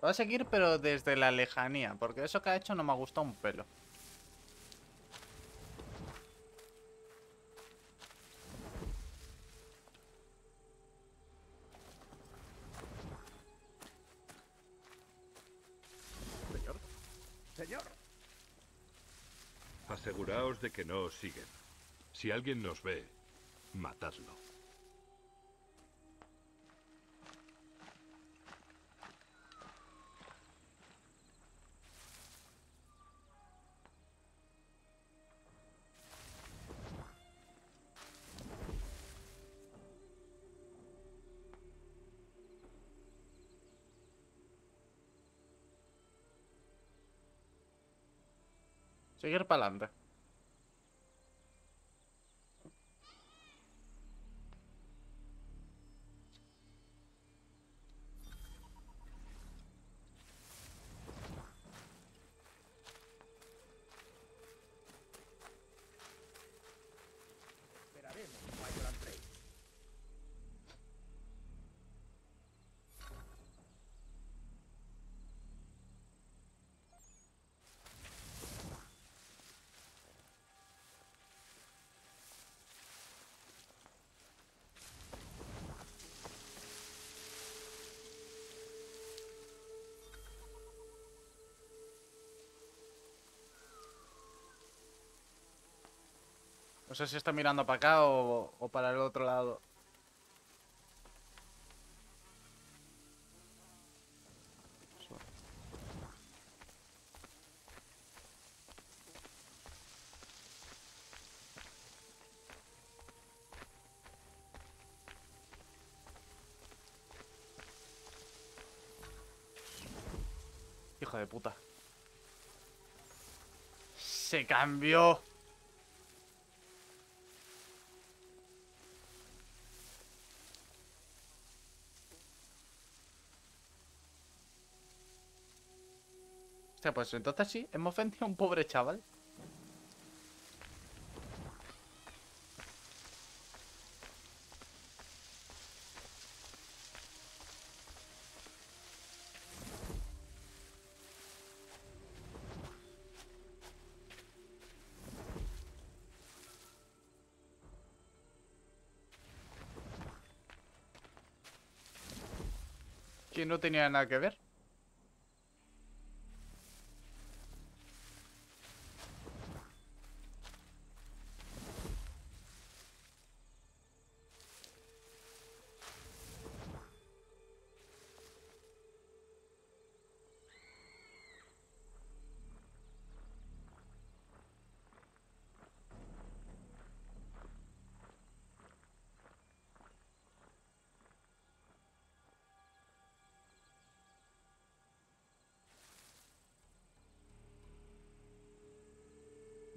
Lo voy a seguir, pero desde la lejanía, porque eso que ha hecho no me ha gustado un pelo. Señor. Señor. Aseguraos de que no os siguen. Si alguien nos ve, matadlo. Seguir para adelante. No sé si está mirando para acá o, para el otro lado. Hijo de puta. Se cambió. Hostia, pues entonces sí, hemos ofendido a un pobre chaval. Que no tenía nada que ver.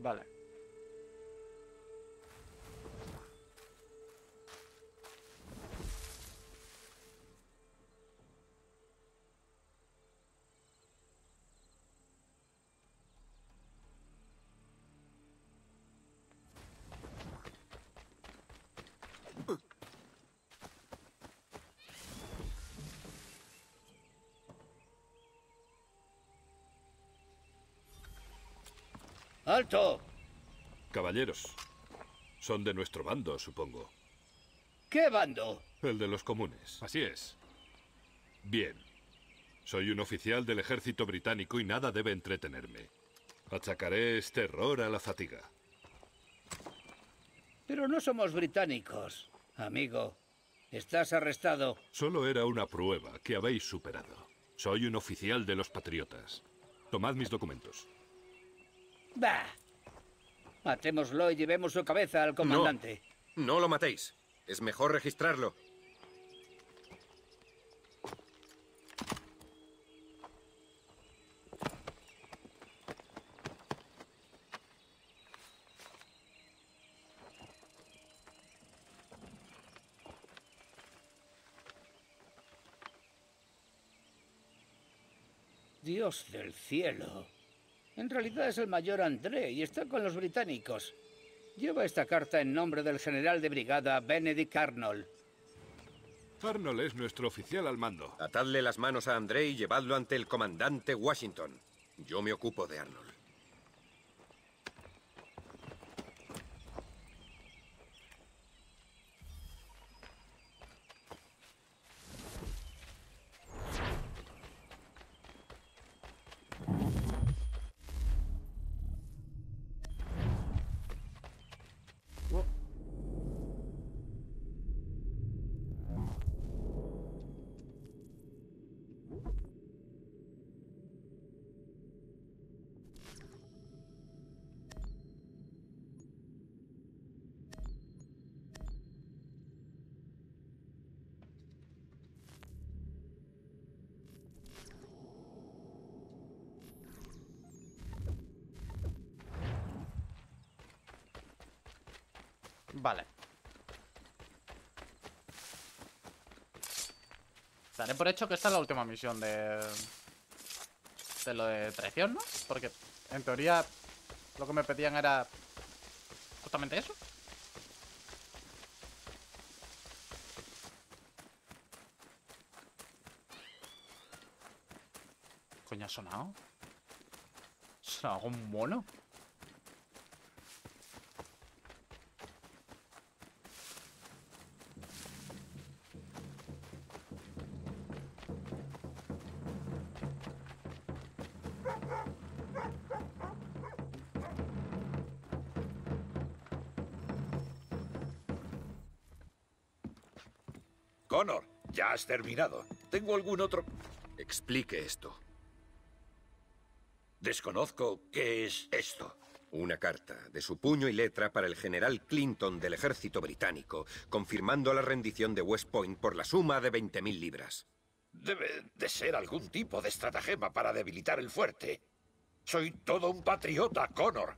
Vale. ¡Alto! Caballeros, son de nuestro bando, supongo. ¿Qué bando? El de los comunes. Así es. Bien. Soy un oficial del ejército británico y nada debe entretenerme. Achacaré este error a la fatiga. Pero no somos británicos, amigo. Estás arrestado. Solo era una prueba que habéis superado. Soy un oficial de los patriotas. Tomad mis documentos. Bah. Matémoslo y llevemos su cabeza al comandante. No lo matéis. Es mejor registrarlo. Dios del cielo. En realidad es el mayor André y está con los británicos. Lleva esta carta en nombre del general de brigada Benedict Arnold. Arnold es nuestro oficial al mando. Atadle las manos a André y llevadlo ante el comandante Washington. Yo me ocupo de Arnold. Vale. Daré por hecho que esta es la última misión de... De lo de traición, ¿no? Porque, en teoría, lo que me pedían era... Justamente eso. Coño, ha sonado. ¿Ha sonado algún mono? Connor, ya has terminado. ¿Tengo algún otro...? Explique esto. Desconozco qué es esto. Una carta de su puño y letra para el general Clinton del ejército británico, confirmando la rendición de West Point por la suma de 20.000 libras. Debe de ser algún tipo de estratagema para debilitar el fuerte. Soy todo un patriota, Connor.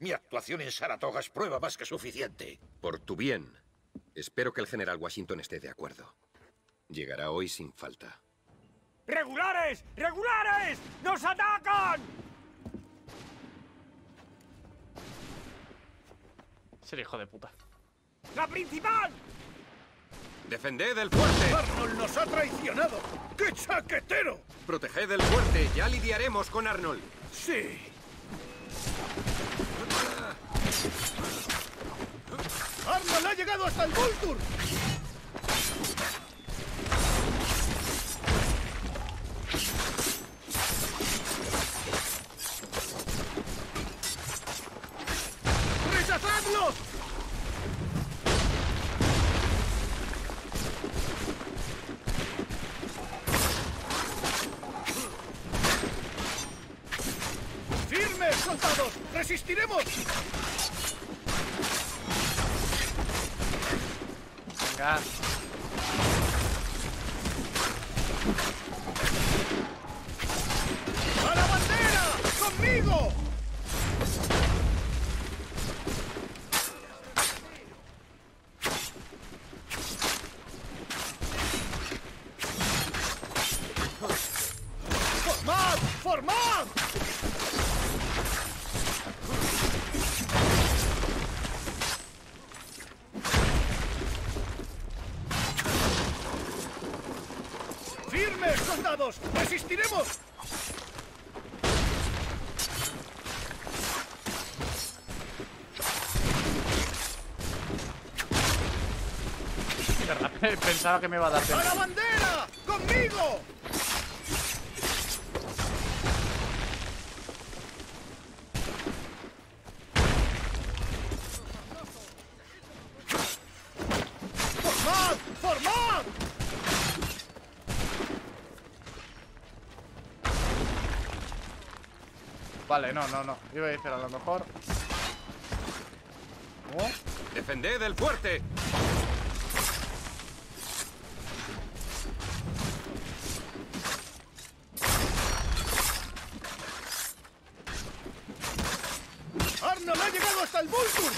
Mi actuación en Saratoga es prueba más que suficiente. Por tu bien, espero que el general Washington esté de acuerdo. Llegará hoy sin falta. ¡Regulares! ¡Regulares! ¡Nos atacan! Es el hijo de puta. ¡La principal! ¡Defended el fuerte! ¡Arnold nos ha traicionado! ¡Qué chaquetero! ¡Proteged el fuerte! ¡Ya lidiaremos con Arnold! Sí. ¡Arnold ha llegado hasta el Vulture! Pensaba que me iba a dar ¡A la bandera! ¡Conmigo! ¡Formad! ¡Formad! Vale, no, no, no. Iba a decir a lo mejor. Oh, ¡Defended el fuerte! Llegado hasta el Vulture!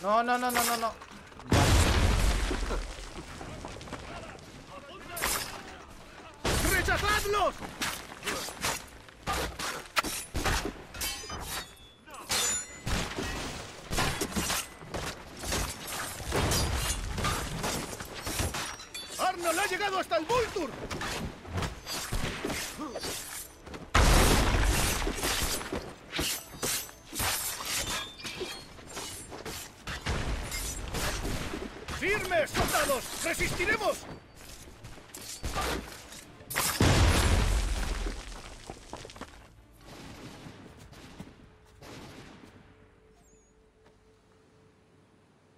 No, no, no, no, no, no. ¡Rechazadlos! ¡Arnold ha llegado hasta el Vulture! ¡Firmes, soldados! ¡Resistiremos!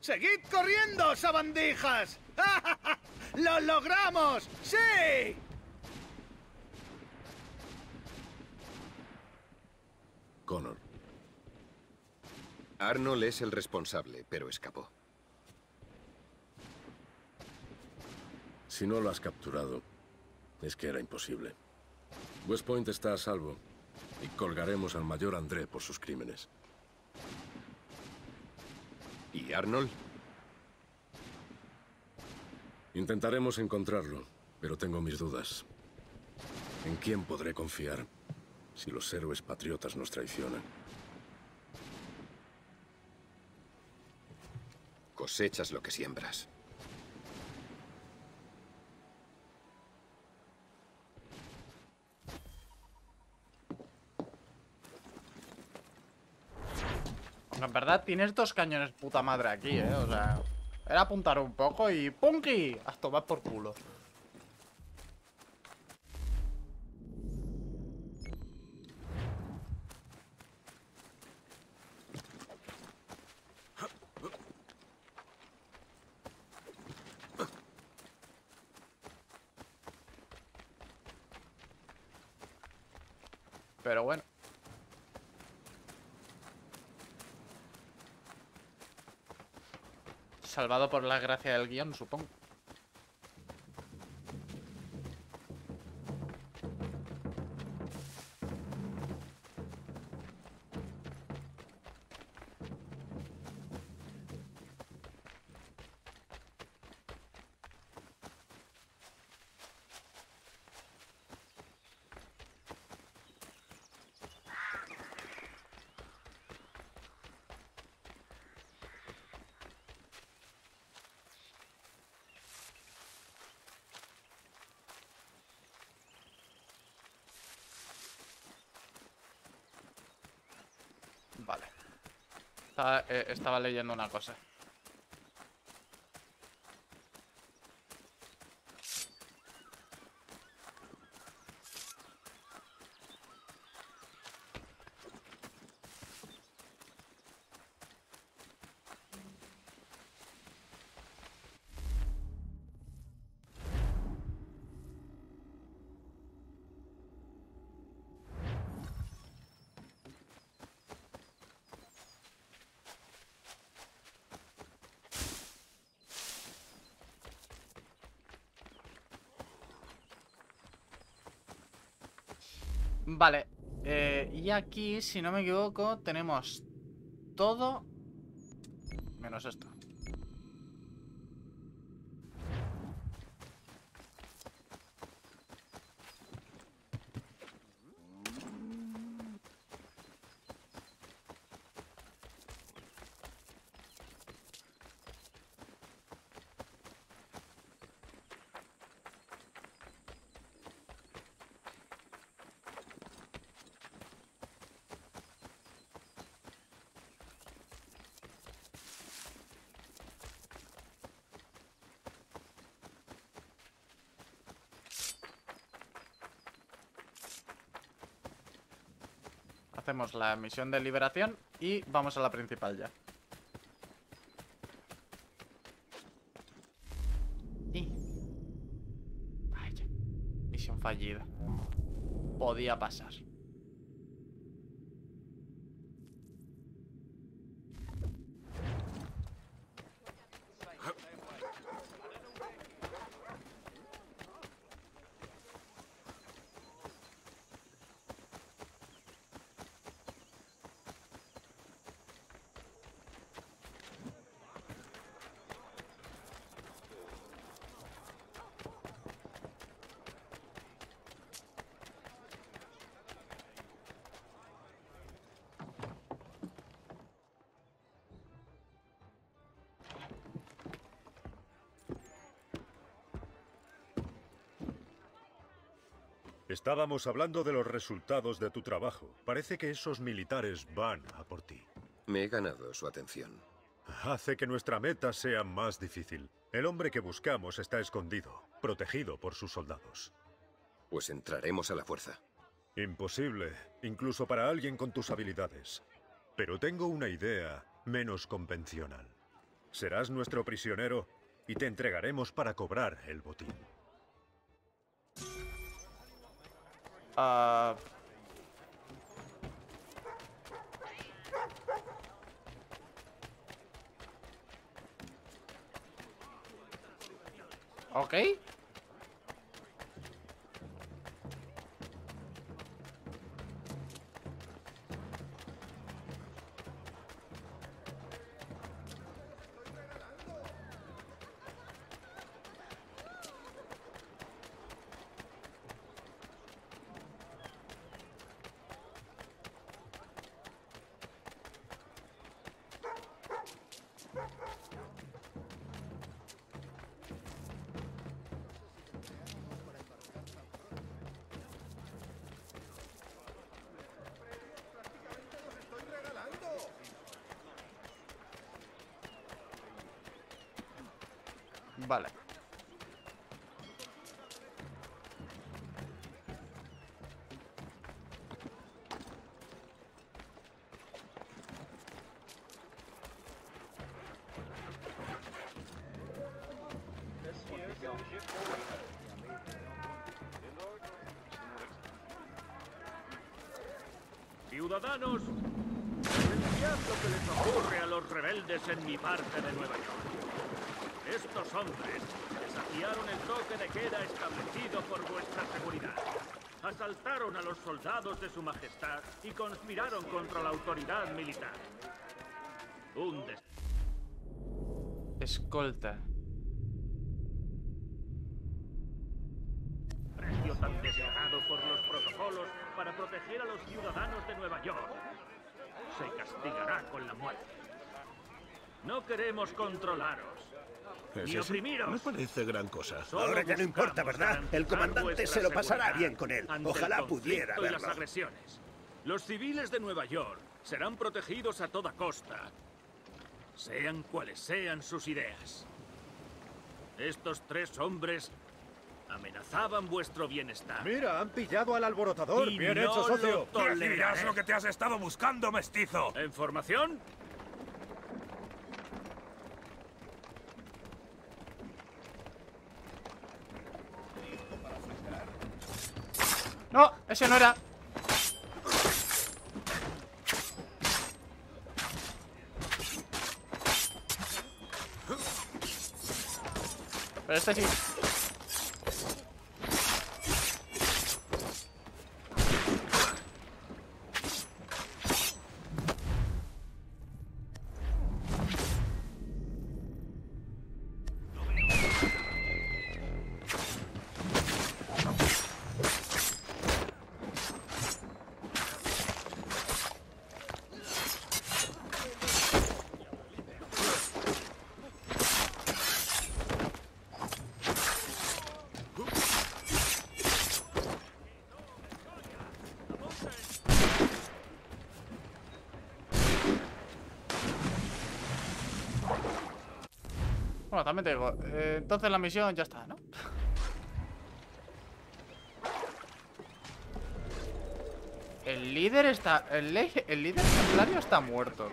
¡Seguid corriendo, sabandijas! ¡Lo logramos! ¡Sí! Connor, Arnold es el responsable, pero escapó. Si no lo has capturado, es que era imposible. West Point está a salvo y colgaremos al mayor André por sus crímenes. ¿Y Arnold? Intentaremos encontrarlo, pero tengo mis dudas. ¿En quién podré confiar si los héroes patriotas nos traicionan? Cosechas lo que siembras. En verdad tienes dos cañones puta madre aquí, eh. O sea, era apuntar un poco y ¡punky! A tomar por culo. Pero bueno. Salvado por la gracia del guion, supongo. Vale. Estaba, eh, estaba leyendo una cosa. Vale. eh, y aquí, si no me equivoco, tenemos todo menos esto. Hacemos la misión de liberación y vamos a la principal ya. Y... Vaya. Misión fallida. Podía pasar. Estábamos hablando de los resultados de tu trabajo. Parece que esos militares van a por ti. Me he ganado su atención. Hace que nuestra meta sea más difícil. El hombre que buscamos está escondido, protegido por sus soldados. Pues entraremos a la fuerza. Imposible, incluso para alguien con tus habilidades. Pero tengo una idea menos convencional. Serás nuestro prisionero y te entregaremos para cobrar el botín. Uh, okay. Vale. Ciudadanos, lo que les ocurre a los rebeldes en mi parte de Nueva York. Estos hombres desafiaron el toque de queda establecido por vuestra seguridad. Asaltaron a los soldados de su majestad y conspiraron contra la autoridad militar. Un des- Escolta. desprecio tan descarado por los protocolos para proteger a los ciudadanos de Nueva York. Se castigará con la muerte. No queremos controlaros. Ni oprimiros. No parece gran cosa. Solo Ahora ya no importa, ¿verdad? El comandante se lo pasará bien con él. Ojalá pudiera y las verlo. agresiones. Los civiles de Nueva York serán protegidos a toda costa, sean cuales sean sus ideas. Estos tres hombres amenazaban vuestro bienestar. Mira, han pillado al alborotador. Y Bien no hecho, lo socio. toleraré. Recibirás lo que te has estado buscando, mestizo. ¿En formación? Ese no era. Pero este sí. Bueno, también te digo. eh, entonces la misión ya está, ¿no? El líder está. El, el líder templario está muerto.